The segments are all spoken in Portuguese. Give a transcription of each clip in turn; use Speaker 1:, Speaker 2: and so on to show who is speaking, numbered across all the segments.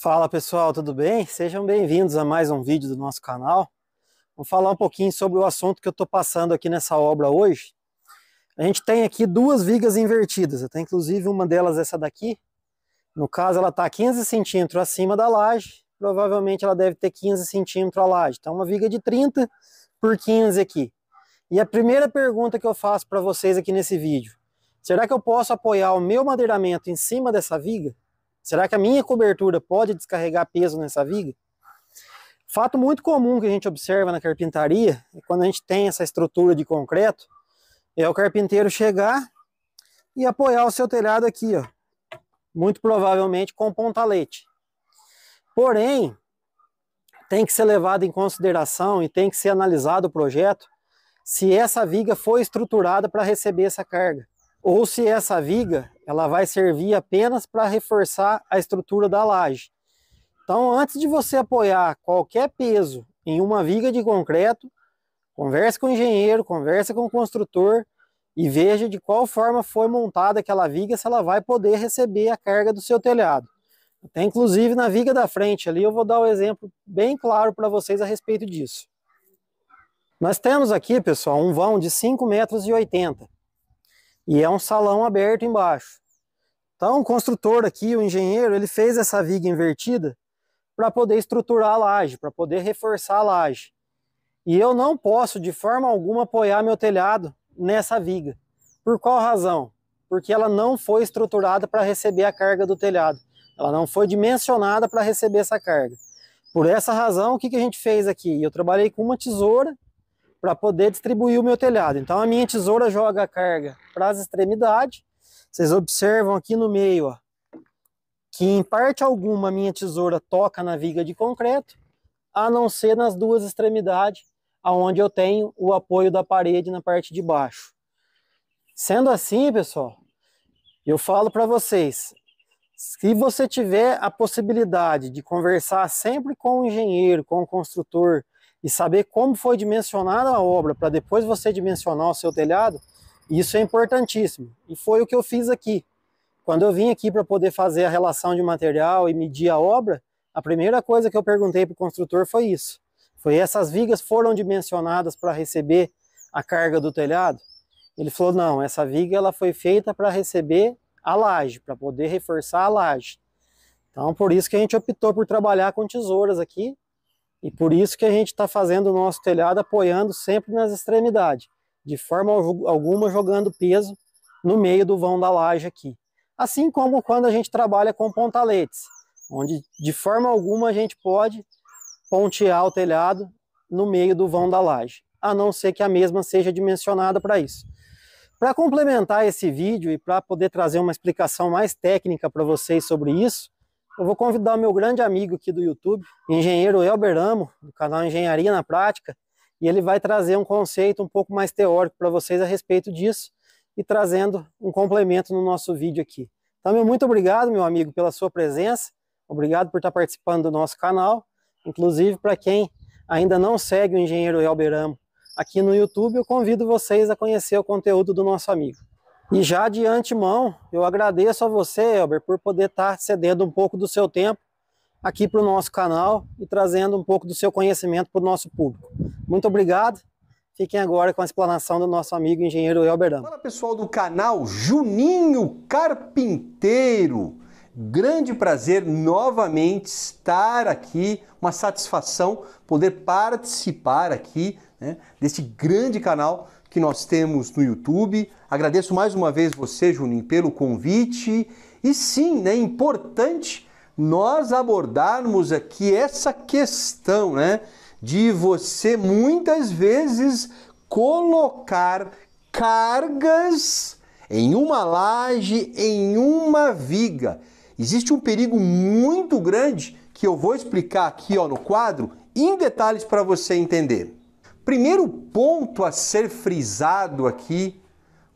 Speaker 1: Fala pessoal, tudo bem? Sejam bem-vindos a mais um vídeo do nosso canal. Vamos falar um pouquinho sobre o assunto que eu estou passando aqui nessa obra hoje. A gente tem aqui duas vigas invertidas, tenho inclusive uma delas essa daqui. No caso ela está 15 centímetros acima da laje, provavelmente ela deve ter 15 centímetros a laje. Então uma viga de 30 por 15 aqui. E a primeira pergunta que eu faço para vocês aqui nesse vídeo, será que eu posso apoiar o meu madeiramento em cima dessa viga? Será que a minha cobertura pode descarregar peso nessa viga? Fato muito comum que a gente observa na carpintaria, é quando a gente tem essa estrutura de concreto, é o carpinteiro chegar e apoiar o seu telhado aqui, ó, muito provavelmente com pontalete. Porém, tem que ser levado em consideração e tem que ser analisado o projeto se essa viga foi estruturada para receber essa carga ou se essa viga ela vai servir apenas para reforçar a estrutura da laje. Então, antes de você apoiar qualquer peso em uma viga de concreto, converse com o engenheiro, converse com o construtor e veja de qual forma foi montada aquela viga, se ela vai poder receber a carga do seu telhado. Até inclusive na viga da frente ali, eu vou dar um exemplo bem claro para vocês a respeito disso. Nós temos aqui, pessoal, um vão de 5,80 metros e e é um salão aberto embaixo. Então o construtor aqui, o engenheiro, ele fez essa viga invertida para poder estruturar a laje, para poder reforçar a laje. E eu não posso de forma alguma apoiar meu telhado nessa viga. Por qual razão? Porque ela não foi estruturada para receber a carga do telhado. Ela não foi dimensionada para receber essa carga. Por essa razão, o que, que a gente fez aqui? Eu trabalhei com uma tesoura para poder distribuir o meu telhado. Então a minha tesoura joga a carga para as extremidades. Vocês observam aqui no meio, ó, que em parte alguma a minha tesoura toca na viga de concreto, a não ser nas duas extremidades, aonde eu tenho o apoio da parede na parte de baixo. Sendo assim, pessoal, eu falo para vocês, se você tiver a possibilidade de conversar sempre com o engenheiro, com o construtor, e saber como foi dimensionada a obra para depois você dimensionar o seu telhado, isso é importantíssimo. E foi o que eu fiz aqui. Quando eu vim aqui para poder fazer a relação de material e medir a obra, a primeira coisa que eu perguntei para o construtor foi isso. Foi essas vigas foram dimensionadas para receber a carga do telhado? Ele falou, não, essa viga ela foi feita para receber a laje, para poder reforçar a laje. Então, por isso que a gente optou por trabalhar com tesouras aqui, e por isso que a gente está fazendo o nosso telhado apoiando sempre nas extremidades, de forma alguma jogando peso no meio do vão da laje aqui. Assim como quando a gente trabalha com pontaletes, onde de forma alguma a gente pode pontear o telhado no meio do vão da laje, a não ser que a mesma seja dimensionada para isso. Para complementar esse vídeo e para poder trazer uma explicação mais técnica para vocês sobre isso, eu vou convidar meu grande amigo aqui do YouTube, engenheiro Elber Amo, do canal Engenharia na Prática, e ele vai trazer um conceito um pouco mais teórico para vocês a respeito disso e trazendo um complemento no nosso vídeo aqui. Então, meu muito obrigado, meu amigo, pela sua presença, obrigado por estar participando do nosso canal, inclusive para quem ainda não segue o engenheiro Elber Amo aqui no YouTube, eu convido vocês a conhecer o conteúdo do nosso amigo. E já de antemão, eu agradeço a você, Elber, por poder estar cedendo um pouco do seu tempo aqui para o nosso canal e trazendo um pouco do seu conhecimento para o nosso público. Muito obrigado. Fiquem agora com a explanação do nosso amigo engenheiro Elber Damo.
Speaker 2: Fala pessoal do canal Juninho Carpinteiro. Grande prazer novamente estar aqui, uma satisfação poder participar aqui né, deste grande canal que nós temos no YouTube. Agradeço mais uma vez você, Juninho, pelo convite. E sim, é né, importante nós abordarmos aqui essa questão, né, de você muitas vezes colocar cargas em uma laje, em uma viga. Existe um perigo muito grande que eu vou explicar aqui ó, no quadro em detalhes para você entender. Primeiro ponto a ser frisado aqui: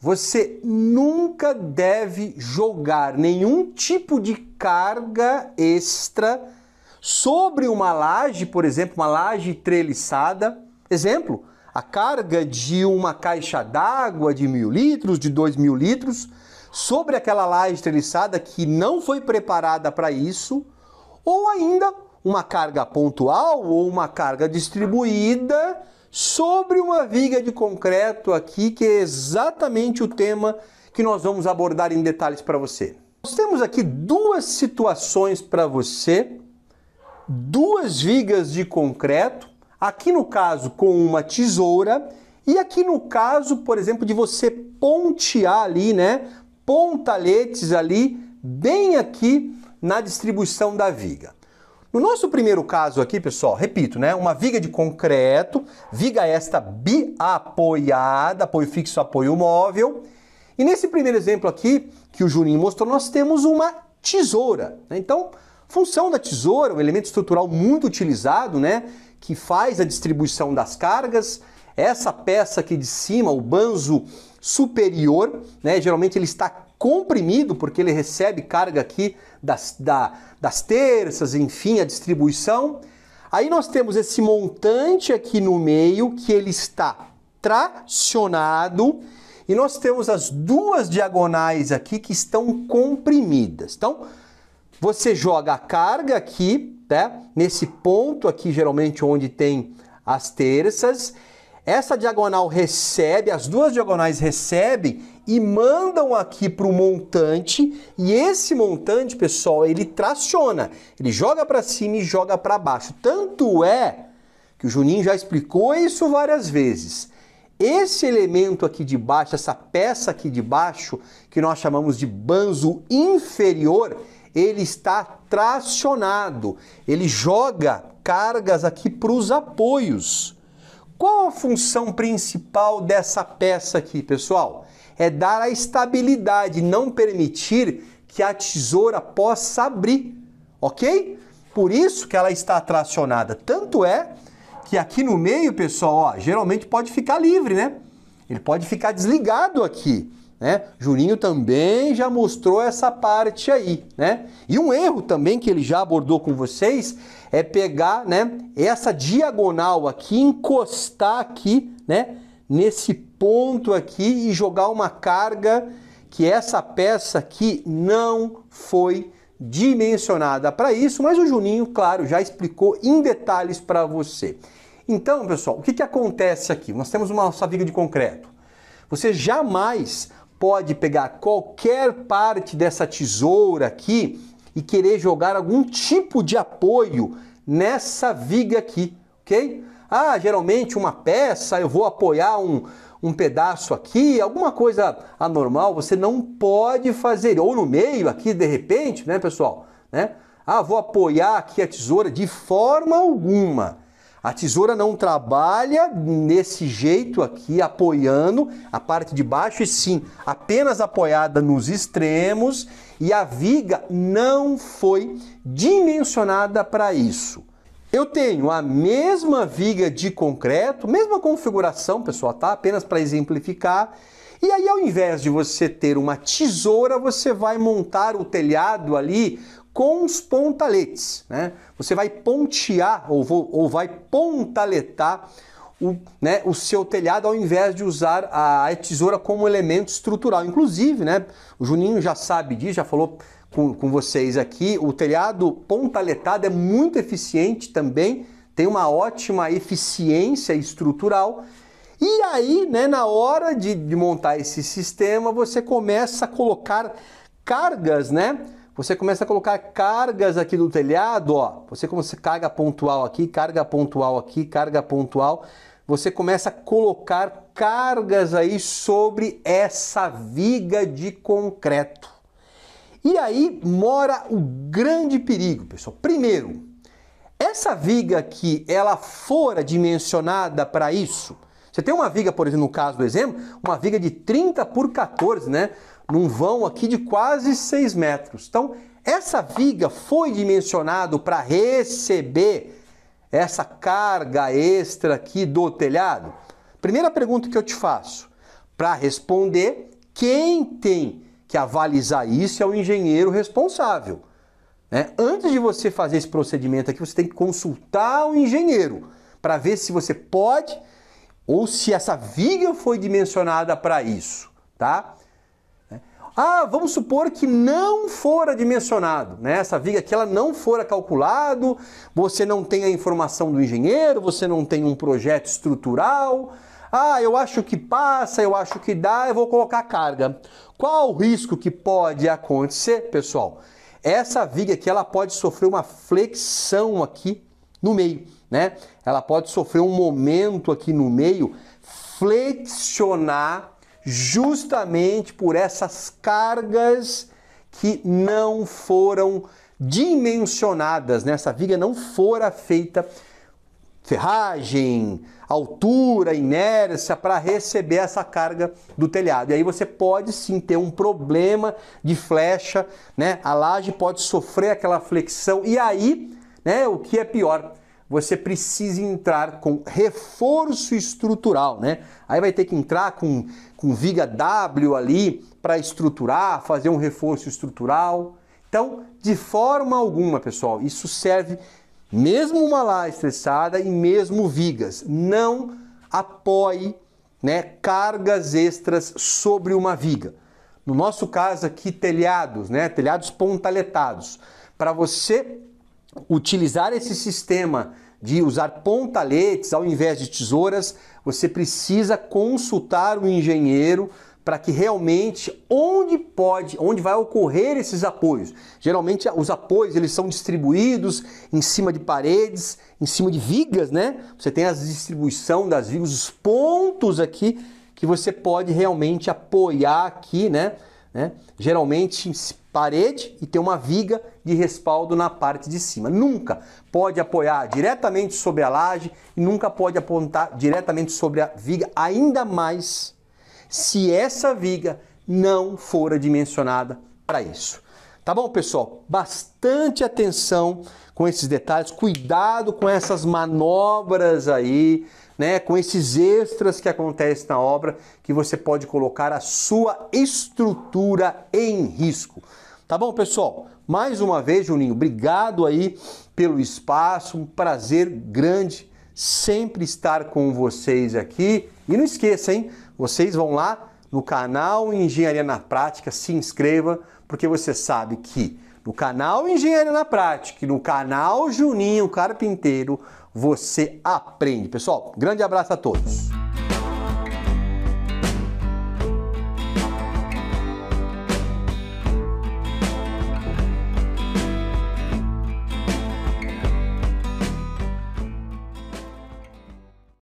Speaker 2: você nunca deve jogar nenhum tipo de carga extra sobre uma laje, por exemplo, uma laje treliçada. Exemplo, a carga de uma caixa d'água de mil litros, de dois mil litros, sobre aquela laje treliçada que não foi preparada para isso, ou ainda uma carga pontual ou uma carga distribuída sobre uma viga de concreto aqui, que é exatamente o tema que nós vamos abordar em detalhes para você. Nós temos aqui duas situações para você, duas vigas de concreto, aqui no caso com uma tesoura e aqui no caso, por exemplo, de você pontear ali, né, pontaletes ali, bem aqui na distribuição da viga. No nosso primeiro caso aqui, pessoal, repito, né? Uma viga de concreto, viga esta biapoiada, apoio fixo, apoio móvel. E nesse primeiro exemplo aqui, que o Juninho mostrou, nós temos uma tesoura. Né? Então, função da tesoura, um elemento estrutural muito utilizado, né? Que faz a distribuição das cargas. Essa peça aqui de cima, o banzo superior, né? Geralmente ele está comprimido porque ele recebe carga aqui das, da, das terças, enfim, a distribuição. Aí nós temos esse montante aqui no meio que ele está tracionado e nós temos as duas diagonais aqui que estão comprimidas. Então, você joga a carga aqui, né, nesse ponto aqui geralmente onde tem as terças, essa diagonal recebe, as duas diagonais recebem e mandam aqui para o montante, e esse montante, pessoal, ele traciona, ele joga para cima e joga para baixo. Tanto é que o Juninho já explicou isso várias vezes. Esse elemento aqui de baixo, essa peça aqui de baixo, que nós chamamos de banzo inferior, ele está tracionado. Ele joga cargas aqui para os apoios. Qual a função principal dessa peça aqui, pessoal? É dar a estabilidade, não permitir que a tesoura possa abrir, ok? Por isso que ela está tracionada. Tanto é que aqui no meio, pessoal, ó, geralmente pode ficar livre, né? Ele pode ficar desligado aqui. Né? Juninho também já mostrou essa parte aí, né? E um erro também que ele já abordou com vocês é pegar, né, essa diagonal aqui, encostar aqui, né, nesse ponto aqui e jogar uma carga que essa peça aqui não foi dimensionada para isso, mas o Juninho, claro, já explicou em detalhes para você. Então, pessoal, o que, que acontece aqui? Nós temos uma nossa viga de concreto. Você jamais pode pegar qualquer parte dessa tesoura aqui e querer jogar algum tipo de apoio nessa viga aqui, ok? Ah, geralmente uma peça, eu vou apoiar um, um pedaço aqui, alguma coisa anormal, você não pode fazer, ou no meio aqui, de repente, né, pessoal? Né? Ah, vou apoiar aqui a tesoura de forma alguma. A tesoura não trabalha nesse jeito aqui, apoiando a parte de baixo, e sim apenas apoiada nos extremos, e a viga não foi dimensionada para isso. Eu tenho a mesma viga de concreto, mesma configuração, pessoal, tá? Apenas para exemplificar. E aí, ao invés de você ter uma tesoura, você vai montar o telhado ali com os pontaletes. Né? Você vai pontear ou, ou vai pontaletar o, né, o seu telhado ao invés de usar a tesoura como elemento estrutural. Inclusive, né, o Juninho já sabe disso, já falou com, com vocês aqui, o telhado pontaletado é muito eficiente também, tem uma ótima eficiência estrutural. E aí, né, na hora de, de montar esse sistema, você começa a colocar cargas, né? você começa a colocar cargas aqui do telhado, ó. Você começa carga pontual aqui, carga pontual aqui, carga pontual. Você começa a colocar cargas aí sobre essa viga de concreto. E aí mora o grande perigo, pessoal. Primeiro, essa viga aqui, ela fora dimensionada para isso. Você tem uma viga, por exemplo, no caso do exemplo, uma viga de 30 por 14, né? num vão aqui de quase 6 metros. Então, essa viga foi dimensionado para receber essa carga extra aqui do telhado? Primeira pergunta que eu te faço. Para responder, quem tem que avalizar isso é o engenheiro responsável. Né? Antes de você fazer esse procedimento aqui, você tem que consultar o engenheiro para ver se você pode ou se essa viga foi dimensionada para isso, tá? Ah, vamos supor que não fora dimensionado, né? Essa viga aqui ela não fora calculado, você não tem a informação do engenheiro, você não tem um projeto estrutural. Ah, eu acho que passa, eu acho que dá, eu vou colocar carga. Qual o risco que pode acontecer, pessoal? Essa viga aqui ela pode sofrer uma flexão aqui no meio, né? Ela pode sofrer um momento aqui no meio, flexionar justamente por essas cargas que não foram dimensionadas, né? essa viga não fora feita ferragem, altura, inércia para receber essa carga do telhado. E aí você pode sim ter um problema de flecha, né? A laje pode sofrer aquela flexão e aí, né, o que é pior, você precisa entrar com reforço estrutural, né? Aí vai ter que entrar com, com viga W ali para estruturar, fazer um reforço estrutural. Então, de forma alguma, pessoal, isso serve mesmo uma laje estressada e mesmo vigas. Não apoie né, cargas extras sobre uma viga. No nosso caso aqui, telhados, né, telhados pontaletados. Para você utilizar esse sistema de usar pontaletes ao invés de tesouras, você precisa consultar o engenheiro para que realmente onde pode, onde vai ocorrer esses apoios. Geralmente os apoios eles são distribuídos em cima de paredes, em cima de vigas, né? Você tem a distribuição das vigas, os pontos aqui que você pode realmente apoiar aqui, né? né? Geralmente parede e tem uma viga de respaldo na parte de cima. Nunca pode apoiar diretamente sobre a laje e nunca pode apontar diretamente sobre a viga, ainda mais se essa viga não for dimensionada para isso. Tá bom, pessoal? Bastante atenção com esses detalhes, cuidado com essas manobras aí, né, com esses extras que acontecem na obra, que você pode colocar a sua estrutura em risco. Tá bom, pessoal? Mais uma vez, Juninho, obrigado aí pelo espaço, um prazer grande sempre estar com vocês aqui. E não esqueça, hein? Vocês vão lá no canal Engenharia na Prática, se inscreva, porque você sabe que no canal Engenharia na Prática no canal Juninho Carpinteiro, você aprende. Pessoal, grande abraço a todos.